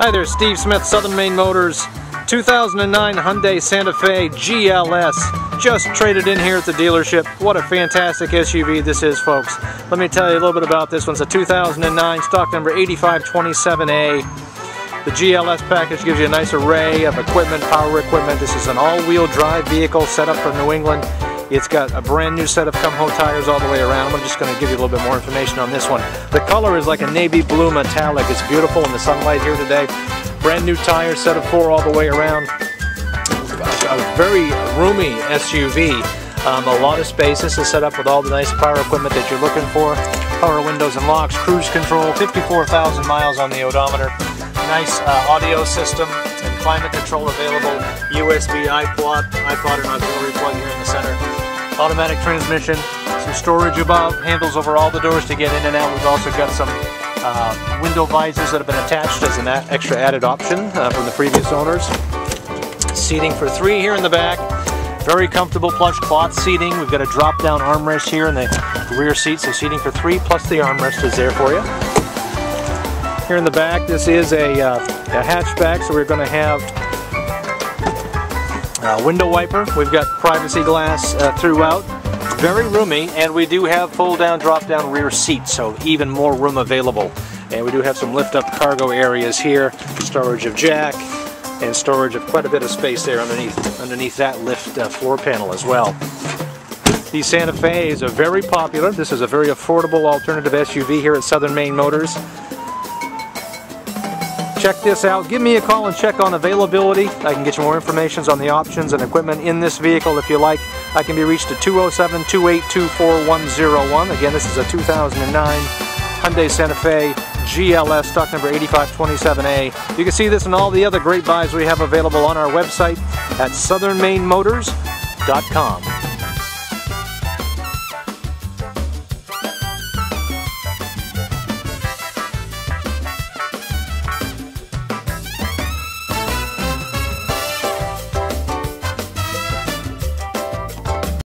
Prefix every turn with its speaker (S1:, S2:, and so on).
S1: Hi there, Steve Smith, Southern Maine Motors, 2009 Hyundai Santa Fe GLS. Just traded in here at the dealership. What a fantastic SUV this is, folks. Let me tell you a little bit about this one. It's a 2009, stock number 8527A. The GLS package gives you a nice array of equipment, power equipment. This is an all-wheel drive vehicle set up for New England. It's got a brand new set of Kumho tires all the way around. I'm just going to give you a little bit more information on this one. The color is like a navy blue metallic. It's beautiful in the sunlight here today. Brand new tires, set of four all the way around. A very roomy SUV. Um, a lot of space. This is set up with all the nice power equipment that you're looking for. Power windows and locks, cruise control, 54,000 miles on the odometer. Nice uh, audio system and climate control available. USB, iPod, iPod and auxiliary plug here in the center automatic transmission, some storage above, handles over all the doors to get in and out. We've also got some uh, window visors that have been attached as an extra added option uh, from the previous owners. Seating for three here in the back. Very comfortable plush cloth seating. We've got a drop down armrest here in the rear seat, so seating for three plus the armrest is there for you. Here in the back, this is a, uh, a hatchback, so we're going to have uh, window wiper, we've got privacy glass uh, throughout. Very roomy, and we do have fold-down, drop-down rear seats, so even more room available. And we do have some lift-up cargo areas here, storage of jack, and storage of quite a bit of space there underneath underneath that lift uh, floor panel as well. The Santa Fe is a very popular. This is a very affordable alternative SUV here at Southern Maine Motors. Check this out. Give me a call and check on availability. I can get you more information on the options and equipment in this vehicle if you like. I can be reached at 207-282-4101. Again, this is a 2009 Hyundai Santa Fe GLS, stock number 8527A. You can see this and all the other great buys we have available on our website at southernmainemotors.com.